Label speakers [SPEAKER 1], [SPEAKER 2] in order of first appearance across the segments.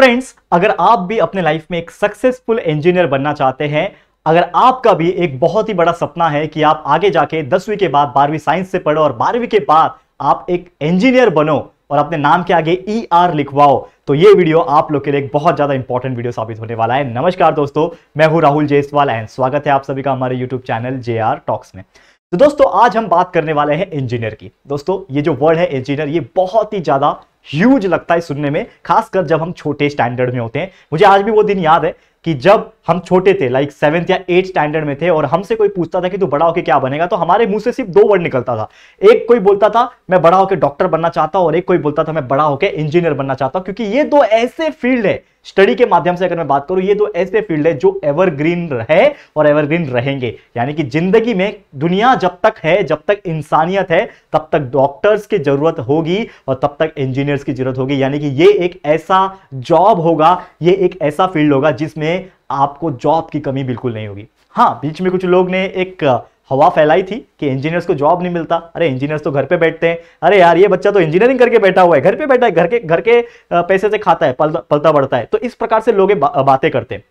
[SPEAKER 1] Friends अगर आप भी अपने लाइफ में एक सक्सेसफुल इंजीनियर बनना चाहते हैं, अगर आपका भी एक बहुत ही बड़ा सपना है कि आप आगे जाके दसवीं के बाद, बारहवीं साइंस से पढ़ो और बारहवीं के बाद आप एक इंजीनियर बनो और अपने नाम के आगे ई आर लिखवाओ तो ये वीडियो आप लोग के लिए एक बहुत ज़्यादा इंपॉर्टेंट वीडियो साबित होने वाला है। नमस्कार दोस्तों, मैं हूँ राहुल जयसवाल एंड स्वागत है आप सभी का हमारे YouTube channel J R talks में। तो दोस्तों, आज हम बात करने वाले हैं इंजीनियर की। दोस्तों, ये जो वर्ड है इंजीनियर ये बहुत ही ज़्यादा ह्यूज लगता है सुनने में, खासकर जब हम छोटे स्टैंडर्ड में होते हैं। मुझे आज भी वो दिन याद है कि जब हम छोटे थे लाइक सेवेंथ या एट स्टैंडर्ड में थे और हमसे कोई पूछता था कि तू बड़ा होकर क्या बनेगा तो हमारे मुँह से सिर्फ़ दो वर्ड निकलता था। एक कोई बोलता था, मैं बड़ा होकर डॉक्टर बनना चाहता हूँ, और एक कोई बोलता था, मैं बड़ा होकर इंजीनियर बनना चाहता हूँ, क्योंकि ये दो ऐसे फ़ील्ड है स्टडी के माध्यम से अगर मैं बात करूँ, ये दो ऐसे फ़ील्ड है जो एवरग्रीन है और एवरग्रीन रहेंगे। यानी कि ज़िंदगी में दुनिया जब तक है, जब तक इंसानियत है, तब तक डॉक्टर्स की ज़रूरत होगी और तब तक इंजीनियर्स की ज़रूरत होगी। यानी कि ये एक ऐसा जॉब होगा, ये एक ऐसा फ़ील्ड होगा जिसमें आपको जॉब की कमी बिल्कुल नहीं होगी। हाँ बीच में कुछ लोग ने एक हवा फैलाई थी कि इंजीनियर्स को जॉब नहीं मिलता। अरे इंजीनियर्स तो घर पे बैठते हैं। अरे यार ये बच्चा तो इंजीनियरिंग करके बैठा हुआ है। घर पे बैठा है घर के घर के पैसे से खाता है पलता पलता बढ़ता है। तो इस प्रकार से लोग बा, बातें करते हैं।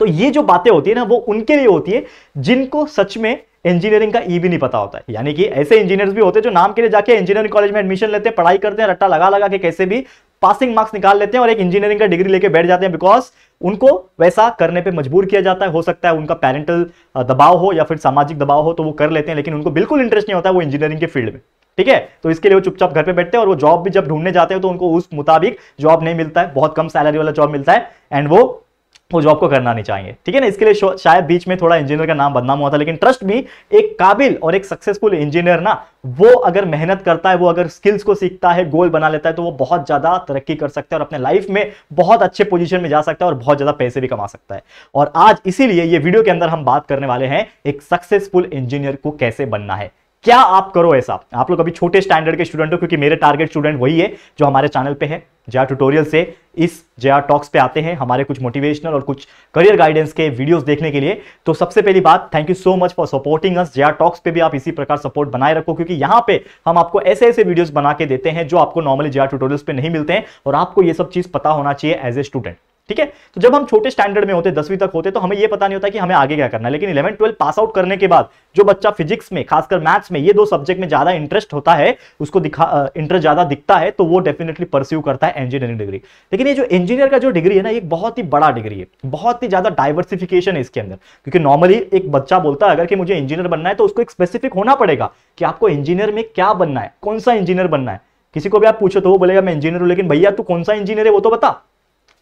[SPEAKER 1] तो ये जो बातें होती है ना वो उनके लिए होती है जिनको सच में इंजीनियरिंग का ई भी नहीं पता होता है। यानी कि ऐसे इंजीनियर्स भी होते हैं जो नाम के लिए जाके इंजीनियरिंग कॉलेज में एडमिशन लेते हैं पढ़ाई करते हैं रट्टा लगा लगा के कैसे भी पासिंग मार्क्स निकाल लेते हैं और एक इंजीनियरिंग का डिग्री लेके बैठ जाते हैं बिकॉज़ उनको वैसा करने पे मजबूर किया जाता है। हो सकता है उनका पेरेंटल दबाव हो या फिर सामाजिक दबाव हो तो वो कर लेते हैं, लेकिन उनको बिल्कुल इंटरेस्ट नहीं होता है वो इंजीनियरिंग के फ़ील्ड में। ठीक है? तो इसके लिए वो चुपचाप घर पे बैठते हैं और वो जॉब भी जब ढूँढने जाते हैं तो उनको उस मुताबिक जॉब नहीं मिलता है। बहुत कम सैलरी वाला जॉब मिलता है। एंड वो वो जॉब को करना नहीं चाहेंगे। ठीक है ना? इसके लिए शायद बीच में थोड़ा इंजीनियर का नाम बदनाम हुआ था, लेकिन ट्रस्ट भी एक काबिल और एक सक्सेसफुल इंजीनियर ना, वो अगर मेहनत करता है, वो अगर स्किल्स को सीखता है गोल बना लेता है तो वो बहुत ज़्यादा तरक्की कर सकता है और अपने लाइफ में बहुत अच्छे पोजीशन में जा सकता है और बहुत ज़्यादा पैसे भी कमा सकता है। और आज इसीलिए ये वीडियो के अंदर हम बात करने वाले हैं एक सक्सेसफुल इंजीनियर को कैसे बनना है। क्या आप करो ऐसा? आप लोग अभी छोटे स्टैंडर्ड के स्टूडेंट हो, क्योंकि मेरे टारगेट स्टूडेंट वही है जो हमारे चैनल पे है। जया ट्यूटोरियल से इस जया टॉक्स पे आते हैं हमारे कुछ मोटिवेशनल और कुछ करियर गाइडेंस के वीडियोस देखने के लिए। तो सबसे पहली बात thank you so much for supporting us Jaya talks पे भी आप इसी प्रकार सपोर्ट बनाए रखो, क्योंकि यहाँ पे हम आपको ऐसे ऐसे वीडियोस बना के देते हैं जो आपको नॉर्मली जया ट्यूटोरियल्स पे नहीं मिलते हैं। और आपको ये सब चीज़ पता होना चाहिए एज ए स्टूडेंट ठीक है? तो जब हम छोटे स्टैंडर्ड में होते, दसवीं तक होते तो हमें यह पता नहीं होता कि हमें आगे क्या करना है। लेकिन इलेवन ट्वेल्व पास आउट करने के बाद, जो बच्चा फिजिक्स में, खासकर मैथ्स में, ये दो सब्जेक्ट में ज़्यादा इंटरेस्ट होता है, उसको दिखा इंटरेस्ट ज़्यादा दिखता है तो वो डेफिनेटली परस्यू करता है इंजीनियरिंग डिग्री लेकिन ये जो इंजीनियर का जो डिग्री है ना, ये बहुत ही बड़ा डिग्री है। बहुत ही ज़्यादा डाइवर्सिफिकेशन है इसके अंदर। क्योंकि नॉर्मली एक बच्चा बोलता है, अगर कि मुझे इंजीनियर बनना है तो उसको एक स्पेसिफिक होना पड़ेगा कि आपको इंजीनियर में क्या बनना है, कौन सा इंजीनियर बनना है। किसी को भी आप पूछो तो वो बोलेगा, मैं इंजीनियर हूँ, लेकिन भैया तू कौन सा इंजीनियर है, वो तो बता।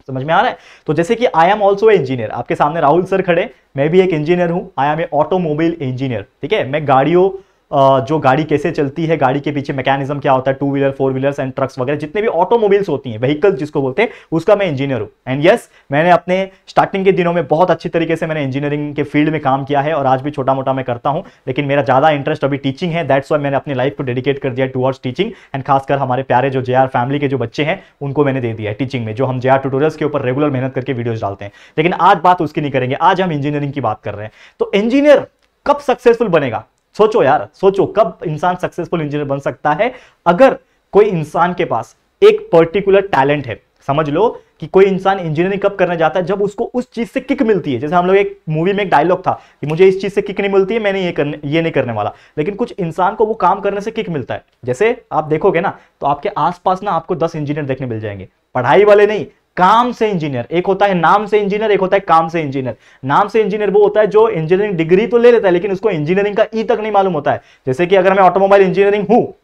[SPEAKER 1] समझ में आ रहा है? तो जैसे कि आई एम ऑल्सो इंजीनियर आपके सामने राहुल सर खड़े, मैं भी एक इंजीनियर हूँ. I am a automobile engineer ठीक है? मैं गाड़ियों जो गाड़ी कैसे चलती है, गाड़ी के पीछे मैकेनिज्म क्या होता है two wheeler four wheelers and trucks वगैरह, जितने भी ऑटोमोबाइल्स होती हैं व्हीकल्स जिसको बोलते हैं, उसका मैं इंजीनियर हूँ। एंड यस मैंने अपने स्टार्टिंग के दिनों में बहुत अच्छी तरीके से मैंने इंजीनियरिंग के फ़ील्ड में काम किया है और आज भी छोटा मोटा मैं करता हूँ, लेकिन मेरा ज़्यादा इंटरेस्ट अभी टीचिंग है दैट्स वाई मैंने अपनी लाइफ को डेडिकेट कर दिया टूवर्ड्स टीचिंग एंड खासकर हमारे प्यारे जो जेआर फैमिली के जो बच्चे हैं, उनको मैंने दे दिया है टीचिंग में, जो हम जे ट्यूटोरियल्स के ऊपर रेगुलर मेहनत करके वीडियोज़ डालते हैं। लेकिन आज बात उसकी नहीं करेंगे, आज हम इंजीनियरिंग की बात कर रहे हैं। तो इंजीनियर कब सक्सेसफुल बनेगा? सोचो यार, सोचो कब इंसान सक्सेसफुल इंजीनियर बन सकता है। अगर कोई इंसान के पास एक पर्टिकुलर टैलेंट है, समझ लो कि कोई इंसान इंजीनियरिंग कब करने जाता है, जब उसको उस चीज़ से किक मिलती है। जैसे हम लोग एक मूवी में एक डायलॉग था कि मुझे इस चीज़ से किक नहीं मिलती है मैंने ये करने, ये नहीं करने वाला। लेकिन कुछ इंसान को वो काम करने से किक मिलता है। जैसे आप देखोगे ना तो आपके आसपास ना आपको दस इंजीनियर देखने मिल जाएँगे। पढ़ाई वाले नहीं काम से इंजीनियर एक होता है नाम से इंजीनियर एक होता है काम से इंजीनियर नाम से इंजीनियर वो होता है जो इंजीनियरिंग डिग्री तो ले लेता है, लेकिन उसको इंजीनियरिंग का ई तक नहीं मालूम होता है। जैसे कि अगर मैं ऑटोमोबाइल इंजीनियरिंग हूँ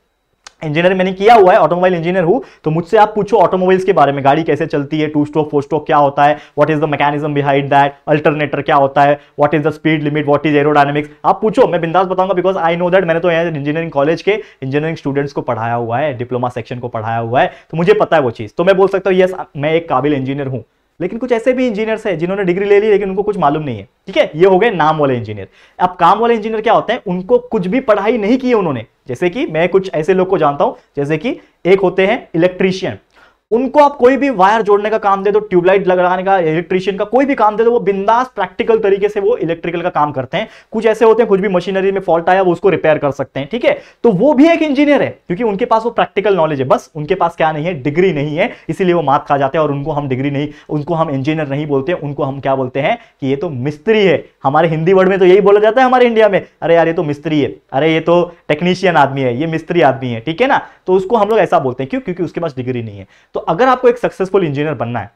[SPEAKER 1] इंजीनियर मैंने किया हुआ है ऑटोमोबाइल इंजीनियर हूँ तो मुझसे आप पूछो ऑटोमोबाइल्स के बारे में, गाड़ी कैसे चलती है टू स्ट्रोक फोर स्ट्रोक क्या होता है what is the mechanism behind that alternator क्या होता है what is the speed limit what is aerodynamics आप पूछो, मैं बिंदास बताऊँगा बिकॉज़ आई नो दैट मैंने तो यहाँ इंजीनियरिंग कॉलेज के इंजीनियरिंग स्टूडेंट्स को पढ़ाया हुआ है डिप्लोमा सेक्शन को पढ़ाया हुआ है तो मुझे पता है वो चीज़। तो मैं बोल सकता हूँ यस मैं एक काबिल इंजीनियर हूँ, लेकिन कुछ ऐसे भी इंजीनियर्स हैं जिन्होंने डिग्री ले ली, लेकिन उनको कुछ मालूम नहीं है। ठीक है? ये हो गए नाम वाले इंजीनियर अब काम वाले इंजीनियर क्या होते हैं? उनको कुछ भी पढ़ाई नहीं की उन्होंने जैसे कि मैं कुछ ऐसे लोग को जानता हूँ, जैसे कि एक होते हैं इलेक्ट्रीशियन उनको आप कोई भी वायर जोड़ने का काम दे दो, ट्यूबलाइट लगाने का, इलेक्ट्रिशियन का, कोई भी काम दे दो, वो बिंदास प्रैक्टिकल तरीके से वो इलेक्ट्रिकल का काम करते हैं। कुछ ऐसे होते हैं, कुछ भी मशीनरी में फॉल्ट आया, वो उसको रिपेयर कर सकते हैं, ठीक है? तो वो भी एक इंजीनियर है, क्योंकि उनके पास वो प्रैक्टिकल नॉलेज है। बस उनके पास क्या नहीं है, डिग्री नहीं है, इसीलिए वो मात खा जाते हैं और उनको हम डिग्री नहीं, उनको हम इंजीनियर नहीं बोलते, उनको हम क्या बोलते हैं कि ये तो मिस्त्री है। हमारे हिंदी वर्ड में तो यही बोला जाता है हमारे इंडिया में, अरे यार, ये तो मिस्त्री है, अरे ये तो टेक्नीशियन आदमी है, ये मिस्त्री आदमी है। ठीक है ना? तो उसको हम लोग ऐसा बोलते हैं, क्यों? क्योंकि उसके पास डिग्री नहीं है। तो अगर आपको एक सक्सेसफुल इंजीनियर बनना है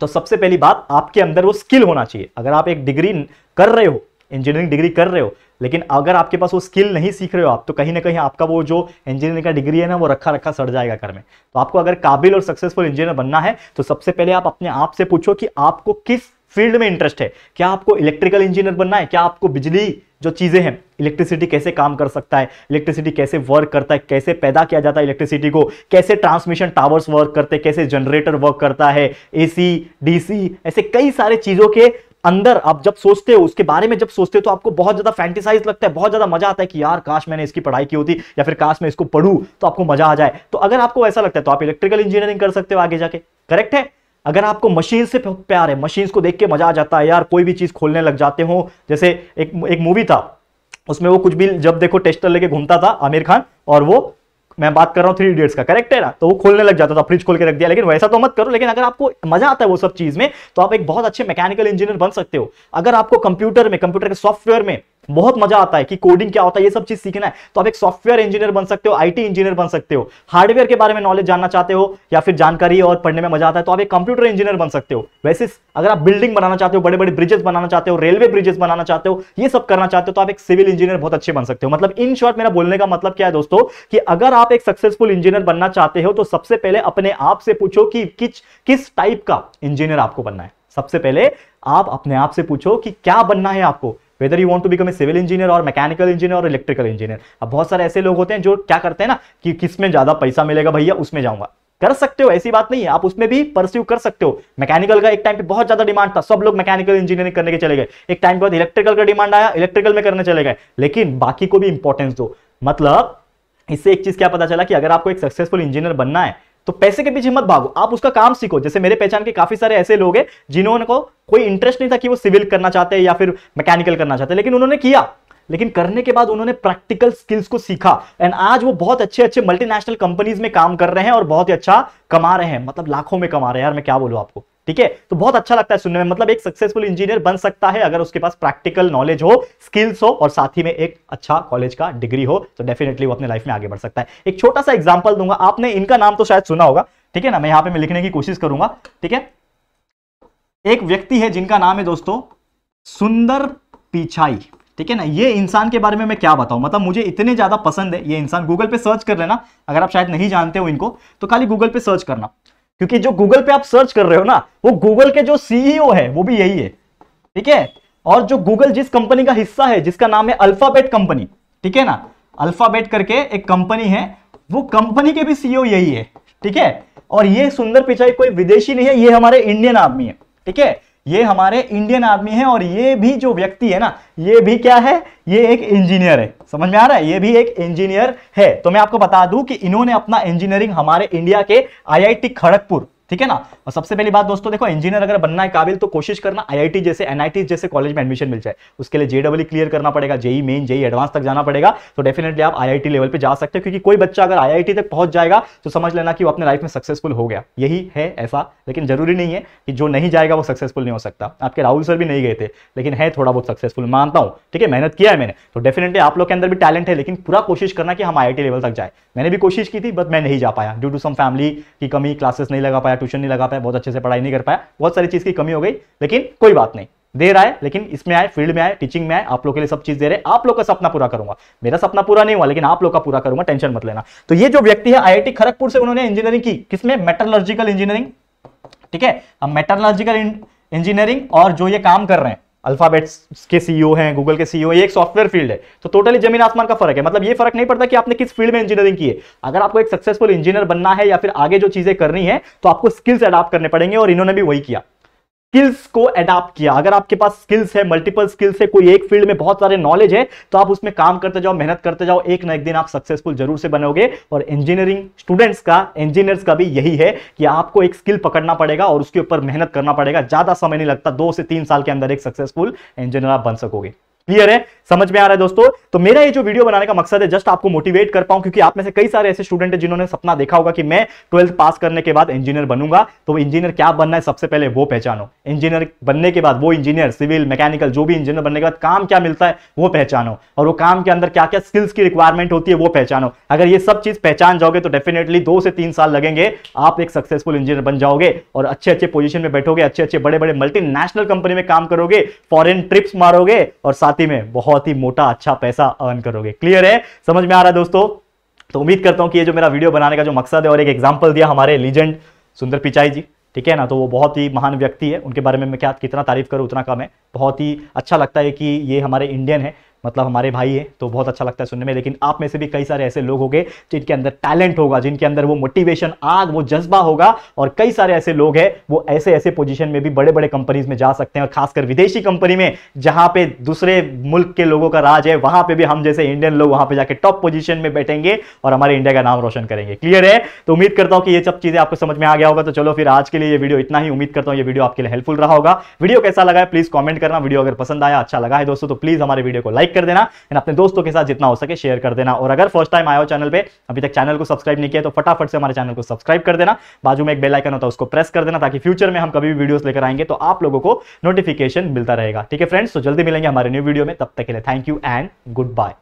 [SPEAKER 1] तो सबसे पहली बात, आपके अंदर वो स्किल होना चाहिए। अगर आप एक डिग्री कर रहे हो इंजीनियरिंग डिग्री कर रहे हो, लेकिन अगर आपके पास वो स्किल नहीं सीख रहे हो आप तो कहीं ना कहीं आपका वो जो इंजीनियरिंग का डिग्री है ना, वो रखा रखा सड़ जाएगा घर में। तो आपको अगर काबिल और सक्सेसफुल इंजीनियर बनना है तो सबसे पहले आप अपने आप से पूछो कि आपको किस फ़ील्ड में इंटरेस्ट है। क्या आपको इलेक्ट्रिकल इंजीनियर बनना है? क्या आपको बिजली जो चीज़ें हैं, इलेक्ट्रिसिटी कैसे काम कर सकता है, इलेक्ट्रिसिटी कैसे वर्क करता है, कैसे पैदा किया जाता है इलेक्ट्रिसिटी को, कैसे ट्रांसमिशन टावर्स वर्क करते हैं, कैसे जनरेटर वर्क करता है एसी डीसी ऐसे कई सारे चीज़ों के अंदर आप जब सोचते हो, उसके बारे में जब सोचते हो तो आपको बहुत ज़्यादा फैंटिसाइज लगता है, बहुत ज़्यादा मज़ा आता है कि यार, काश मैंने इसकी पढ़ाई की होती या फिर काश मैं इसको पढ़ू तो आपको मज़ा आ जाए। तो अगर आपको ऐसा लगता है तो आप इलेक्ट्रिकल इंजीनियरिंग कर सकते हो आगे जाके। करेक्ट है? अगर आपको मशीन से प्यार है मशीन को देख के मज़ा आ जाता है यार, कोई भी चीज़ खोलने लग जाते हो, जैसे एक एक मूवी था, उसमें वो कुछ भी, जब देखो टेस्टर लेके घूमता था आमिर खान, और वो, मैं बात कर रहा हूँ थ्री इडियट्स का करेक्ट है ना? तो वो खोलने लग जाता था फ्रिज खोल के रख दिया, लेकिन वैसा तो मत करो, लेकिन अगर आपको मज़ा आता है वो सब चीज़ में तो आप एक बहुत अच्छे मैकेनिकल इंजीनियर बन सकते हो। अगर आपको कंप्यूटर में कंप्यूटर के सॉफ्टवेयर में बहुत मज़ा आता है कि कोडिंग क्या होता है, ये सब चीज़ सीखना है। तो आप एक सॉफ्टवेयर इंजीनियर बन सकते हो आईटी इंजीनियर बन सकते हो। हार्डवेयर के बारे में नॉलेज जानना चाहते हो या फिर जानकारी और पढ़ने में मज़ा आता है तो आप एक कंप्यूटर इंजीनियर बन सकते हो। वैसे अगर आप बिल्डिंग बनाना चाहते हो बड़े बड़े ब्रिजेस बनाना चाहते हो रेलवे ब्रिजेस बनाना चाहते हो, ये सब करना चाहते हो तो आप एक सिविल इंजीनियर बहुत अच्छे बन सकते हो। मतलब इन शॉर्ट मेरा बोलने का मतलब क्या है दोस्तों, कि अगर आप एक सक्सेसफुल इंजीनियर बनना चाहते हो तो सबसे पहले अपने आप से पूछो कि किस किस टाइप का इंजीनियर आपको बनना है। सबसे पहले आप अपने आप से पूछो कि क्या बनना है आपको। Whether you want to become a civil engineer और मैकेनिकल इंजीनियर और इलेक्ट्रिकल इंजीनियर अब बहुत सारे ऐसे लोग होते हैं जो क्या करते हैं ना, कि किसमें ज़्यादा पैसा मिलेगा भैया, उसमें जाऊँगा। कर सकते हो, ऐसी बात नहीं है। आप उसमें भी परस्यू कर सकते हो। मैकेनिकल का एक टाइम पे बहुत ज़्यादा डिमांड था। सब लोग मैकेनिकल इंजीनियरिंग करने के चले गए। एक टाइम के बाद इलेक्ट्रिकल का डिमांड आया इलेक्ट्रिकल में करने चले गए। लेकिन बाकी को भी इंपॉर्टेंस दो। मतलब इससे एक चीज़ क्या पता चला कि अगर आपको एक सक्सेसफुल इंजीनियर बनना है तो पैसे के पीछे मत भागो। आप उसका काम सीखो। जैसे मेरे पहचान के काफ़ी सारे ऐसे लोग हैं, जिन्होंने को कोई इंटरेस्ट नहीं था कि वो सिविल करना चाहते हैं या फिर मैकेनिकल करना चाहते हैं, लेकिन उन्होंने किया। लेकिन करने के बाद उन्होंने प्रैक्टिकल स्किल्स को सीखा। एंड आज वो बहुत अच्छे अच्छे मल्टीनेशनल कंपनीज़ में काम कर रहे हैं और बहुत ही अच्छा कमा रहे हैं। मतलब लाखों में कमा रहे हैं। यार, मैं क्या बोलूँ आपको? ठीक है? तो बहुत अच्छा लगता है सुनने में। मतलब एक सक्सेसफुल इंजीनियर बन सकता है अगर उसके पास प्रैक्टिकल नॉलेज हो स्किल्स हो, और साथ ही में एक अच्छा कॉलेज का डिग्री हो तो डेफिनेटली वो अपने लाइफ में आगे बढ़ सकता है। एक छोटा सा एग्ज़ाम्पल दूँगा। आपने इनका नाम तो शायद सुना होगा। ठीक है ना? मैं यहाँ पे मैं लिखने की कोशिश करूँगा। ठीक है? एक व्यक्ति है जिनका नाम है दोस्तों, सुंदर पिछाई। ठीक है ना? ये इंसान के बारे में मैं क्या बताऊँ? मतलब मुझे इतने ज़्यादा पसंद है। ये इंसान गूगल पे सर्च कर लेना। अगर आप शायद नहीं जानते हो इनको तो खाली गूगल पे सर्च करना। क्योंकि जो गूगल पे आप सर्च कर रहे हो ना, वो गूगल के जो सीईओ है, वो भी यही है। ठीक है? और जो गूगल जिस कंपनी का हिस्सा है, जिसका नाम है अल्फ़ाबेट कंपनी ठीक है ना? अल्फ़ाबेट करके एक कंपनी है, वो कंपनी के भी सीईओ यही है। ठीक है? और ये सुंदर पिचाई कोई विदेशी नहीं है, ये हमारे इंडियन आदमी है। ठीक है? ये हमारे इंडियन आदमी है और ये भी जो व्यक्ति है ना, ये भी क्या है? ये एक इंजीनियर है। समझ में आ रहा है? ये भी एक इंजीनियर है। तो मैं आपको बता दूँ कि इन्होंने अपना इंजीनियरिंग हमारे इंडिया के आईआईटी खड़गपुर ठीक है ना? और सबसे पहली बात दोस्तों, देखो इंजीनियर अगर बनना है काबिल तो कोशिश करना आईआईटी जैसे एनआईटी जैसे कॉलेज में एडमिशन मिल जाए। उसके लिए जेडब्ल्यू क्लियर करना पड़ेगा जेई मेन जेई एडवांस तक जाना पड़ेगा। तो डेफिनेटली आप आईआईटी लेवल पे जा सकते हो, क्योंकि कोई बच्चा अगर आईआईटी तक पहुँच जाएगा तो समझ लेना कि वो अपने लाइफ में सक्सेसफुल हो गया। यही है ऐसा, लेकिन ज़रूरी नहीं है कि जो नहीं जाएगा, वो सक्सेसफुल नहीं हो सकता। आपके राहुल सर भी नहीं गए थे, लेकिन है थोड़ा बहुत सक्सेसफुल मानता हूँ। ठीक है, मेहनत किया है मैंने। तो डेफिनेटली आप लोग के अंदर भी टैलेंट है, लेकिन पूरा कोशिश करना कि हम आईआईटी लेवल तक जाए। मैंने भी कोशिश की थी बट मैं नहीं जा पाया। ड्यू टू सम फैमिली की कमी क्लासेस नहीं लगा पाया ट्यूशन नहीं लगा पाया, बहुत अच्छे से पढ़ाई नहीं कर पाया, बहुत सारी चीज़ की कमी हो गई, लेकिन कोई बात नहीं। दे रहा है लेकिन इसमें आए, फ़ील्ड में आए, टीचिंग में आए, आप लोग के लिए सब चीज़ दे रहे, आप लोग का सपना पूरा करूँगा। मेरा सपना पूरा नहीं हुआ, लेकिन आप लोग का पूरा करूँगा, टेंशन मत लेना। तो ये जो व्यक्ति है, आईआईटी खड़गपुर से उन्होंने इंजीनियरिंग की। किसमें? मेटरलॉजिकल इंजीनियरिंग ठीक है? अब इंजीनियरिंग और जो ये काम कर रहे हैं अल्फाबेट्स के सीईओ हैं गूगल के सीईओ ये एक सॉफ्टवेयर फ़ील्ड है। तो टोटली ज़मीन आसमान का फ़र्क है। मतलब ये फ़र्क नहीं पड़ता कि आपने किस फ़ील्ड में इंजीनियरिंग की है। अगर आपको एक सक्सेसफुल इंजीनियर बनना है या फिर आगे जो चीज़ें करनी है तो आपको स्किल्स अडाप्ट करने पड़ेंगे और इन्होंने भी वही किया। स्किल्स को अडाप्ट किया। अगर आपके पास स्किल्स है मल्टीपल स्किल्स है, कोई एक फ़ील्ड में बहुत सारे नॉलेज है तो आप उसमें काम करते जाओ, मेहनत करते जाओ, एक ना एक दिन आप सक्सेसफुल ज़रूर से बनोगे। और इंजीनियरिंग स्टूडेंट्स का इंजीनियर्स का भी यही है कि आपको एक स्किल पकड़ना पड़ेगा और उसके ऊपर मेहनत करना पड़ेगा। ज़्यादा समय नहीं लगता, दो से तीन साल के अंदर एक सक्सेसफुल इंजीनियर आप बन सकोगे। क्लियर है? समझ में आ रहा है दोस्तों? तो मेरा ये जो वीडियो बनाने का मकसद है जस्ट आपको मोटिवेट कर पाऊँ, क्योंकि आप में से कई सारे ऐसे स्टूडेंट हैं जिन्होंने सपना देखा होगा कि मैं ट्वेल्थ पास करने के बाद इंजीनियर बनूँगा। तो इंजीनियर क्या बनना है, सबसे पहले वो पहचानो। इंजीनियर बनने के बाद वो इंजीनियर सिविल मैकेनिकल जो भी इंजीनियर बनने के बाद काम क्या मिलता है, वो पहचानो। और वो काम के अंदर क्या क्या स्किल्स की रिक्वायरमेंट होती है, वो पहचानो। अगर ये सब चीज़ पहचान जाओगे तो डेफिनेटली दो से तीन साल लगेंगे, आप एक सक्सेसफुल इंजीनियर बन जाओगे और अच्छे अच्छे पोजिशन में बैठोगे अच्छे अच्छे बड़े बड़े मल्टीनेशनल कंपनी में काम करोगे फॉरन ट्रिप्स मारोगे और साथ ही में बहुत ही मोटा अच्छा पैसा अर्न करोगे। क्लियर है? समझ में आ रहा है दोस्तों? तो उम्मीद करता हूँ कि ये जो मेरा वीडियो बनाने का जो मकसद है और एक एग्ज़ाम्पल दिया हमारे लीजेंड सुंदर पिचाई जी, ठीक है ना? तो वो बहुत ही महान व्यक्ति है। उनके बारे में मैं क्या, कितना तारीफ़ करूँ, उतना कम है। बहुत ही अच्छा लगता है कि ये हमारे इंडियन है। मतलब हमारे भाई है तो बहुत अच्छा लगता है सुनने में। लेकिन आप में से भी कई सारे ऐसे लोग होंगे जिनके अंदर टैलेंट होगा, जिनके अंदर वो मोटिवेशन, आग, वो जज्बा होगा। और कई सारे ऐसे लोग हैं, वो ऐसे ऐसे पोजीशन में भी बड़े बड़े कंपनीज़ में जा सकते हैं, और खासकर विदेशी कंपनी में, जहाँ पे दूसरे मुल्क के लोगों का राज है, वहाँ पे भी हम जैसे इंडियन लोग, वहाँ पे जाके टॉप पोजीशन में बैठेंगे और हमारे इंडिया का नाम रोशन करेंगे। क्लियर है? तो उम्मीद करता हूँ कि ये सब चीज़ें आपको समझ में आ गया होगा। तो चलो फिर आज के लिए वीडियो इतना ही। उम्मीद करता हूँ ये वीडियो आपके लिए हेल्पफुल रहा होगा। वीडियो कैसा लगा है प्लीज़ कॉमेंट करना। वीडियो अगर पसंद आया अच्छा लगा है दोस्तों तो प्लीज़ हमारे वीडियो को लाइक कर देना एंड अपने दोस्तों के साथ जितना हो सके शेयर कर देना। और अगर फ़र्स्ट टाइम आयो चैनल पे, अभी तक चैनल को सब्सक्राइब नहीं किया तो फटाफट से हमारे चैनल को सब्सक्राइब कर देना। बाजू में एक बेल आइकन होता है उसको प्रेस कर देना, ताकि फ्यूचर में हम कभी भी वीडियोस लेकर आएँगे तो आप लोगों को नोटिफिकेशन मिलता रहेगा। ठीक है फ्रेंड्स तो जल्दी मिलेंगे हमारे न्यू वीडियो में। तब तक के लिए thank you and good bye